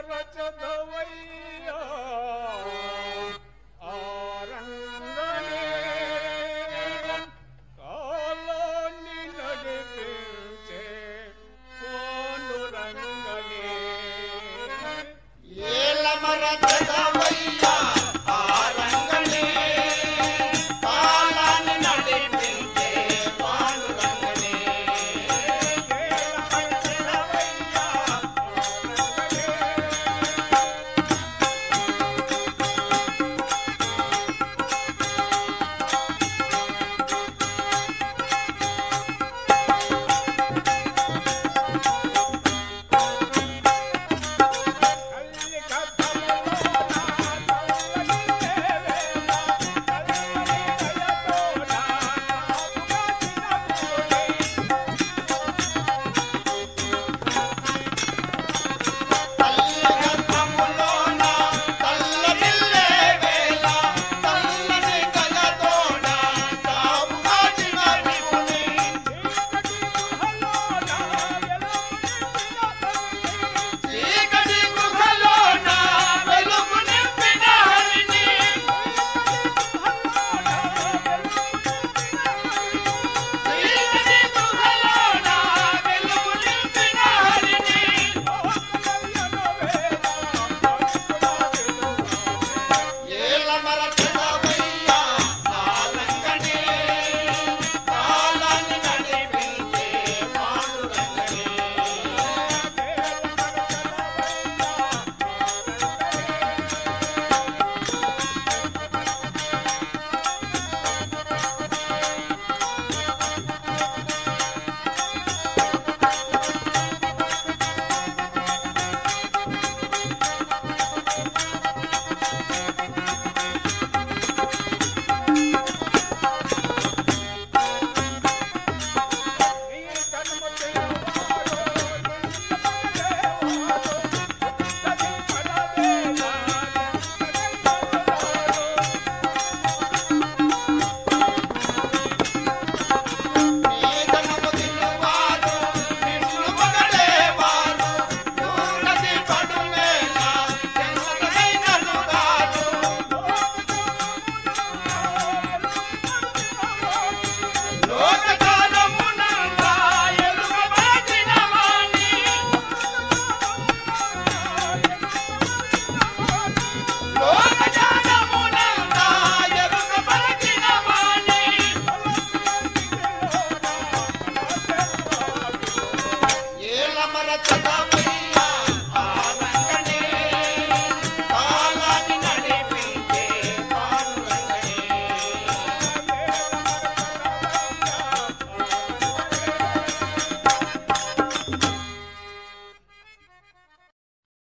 i don't Rachanda